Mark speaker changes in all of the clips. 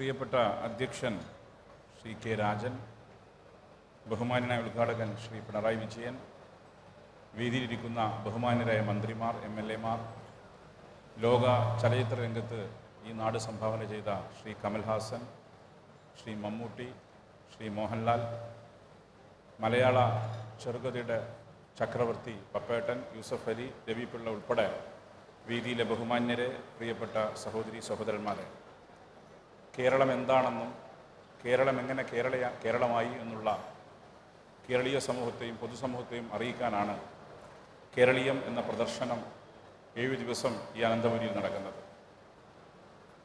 Speaker 1: പ്രിയപ്പെട്ട അധ്യക്ഷൻ ശ്രീ കെ രാജൻ ബഹുമാനായ ഉദ്ഘാടകൻ ശ്രീ പിണറായി വിജയൻ വേദിയിലിരിക്കുന്ന ബഹുമാനരായ മന്ത്രിമാർ എം എൽ എമാർ ലോക ചലച്ചിത്ര രംഗത്ത് ഈ നാട് സംഭാവന ചെയ്ത ശ്രീ കമൽഹാസൻ ശ്രീ മമ്മൂട്ടി ശ്രീ മോഹൻലാൽ മലയാള ചെറുകഥയുടെ ചക്രവർത്തി പപ്പേട്ടൻ യൂസഫ് അലി രവിപിള്ള ഉൾപ്പെടെ വേദിയിലെ ബഹുമാന്യരെ പ്രിയപ്പെട്ട സഹോദരി സഹോദരന്മാരെ. കേരളം എന്താണെന്നും കേരളം എങ്ങനെ കേരള കേരളമായി എന്നുള്ള കേരളീയ സമൂഹത്തെയും പൊതുസമൂഹത്തെയും അറിയിക്കാനാണ് കേരളീയം എന്ന പ്രദർശനം ഏഴു ദിവസം ഈ അനന്തപുരിയിൽ നടക്കുന്നത്.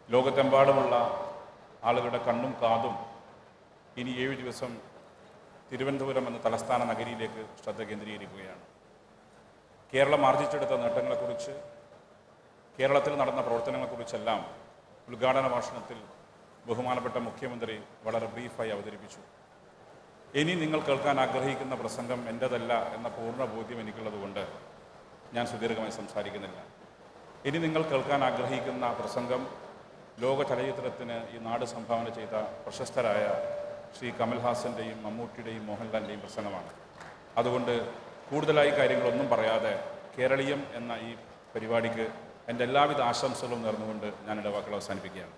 Speaker 1: ലോകത്തെമ്പാടുമുള്ള ആളുകളുടെ കണ്ണും കാതും ഇനി ഏഴു ദിവസം തിരുവനന്തപുരം എന്ന തലസ്ഥാന നഗരിയിലേക്ക് ശ്രദ്ധ കേന്ദ്രീകരിക്കുകയാണ്. കേരളം ആർജിച്ചെടുത്ത നേട്ടങ്ങളെക്കുറിച്ച് കേരളത്തിൽ നടന്ന പ്രവർത്തനങ്ങളെക്കുറിച്ചെല്ലാം ഉദ്ഘാടന ഭാഷണത്തിൽ ബഹുമാനപ്പെട്ട മുഖ്യമന്ത്രി വളരെ ബ്രീഫായി അവതരിപ്പിച്ചു. ഇനി നിങ്ങൾ കേൾക്കാൻ ആഗ്രഹിക്കുന്ന പ്രസംഗം എന്റെതല്ല എന്ന പൂർണ ബോധ്യം എനിക്കുള്ളതുകൊണ്ട് ഞാൻ സുദീർഘമായി സംസാരിക്കുന്നില്ല. ഇനി നിങ്ങൾ കേൾക്കാൻ ആഗ്രഹിക്കുന്ന പ്രസംഗം ലോക ചലച്ചിത്രത്തിന് ഈ നാട് സംഭാവന ചെയ്ത പ്രശസ്തരായ ശ്രീ കമൽഹാസന്റെയും മമ്മൂട്ടിയുടെയും മോഹൻലാലിന്റെയും പ്രസംഗമാണ്. അതുകൊണ്ട് കൂടുതലായി കാര്യങ്ങളൊന്നും പറയാതെ കേരളീയം എന്ന ഈ പരിപാടിക്ക് എന്റെ എല്ലാവിധ ആശംസകളും നേർന്നുകൊണ്ട് ഞാൻ ഇടവാക്കൾ അവസാനിപ്പിക്കുകയാണ്.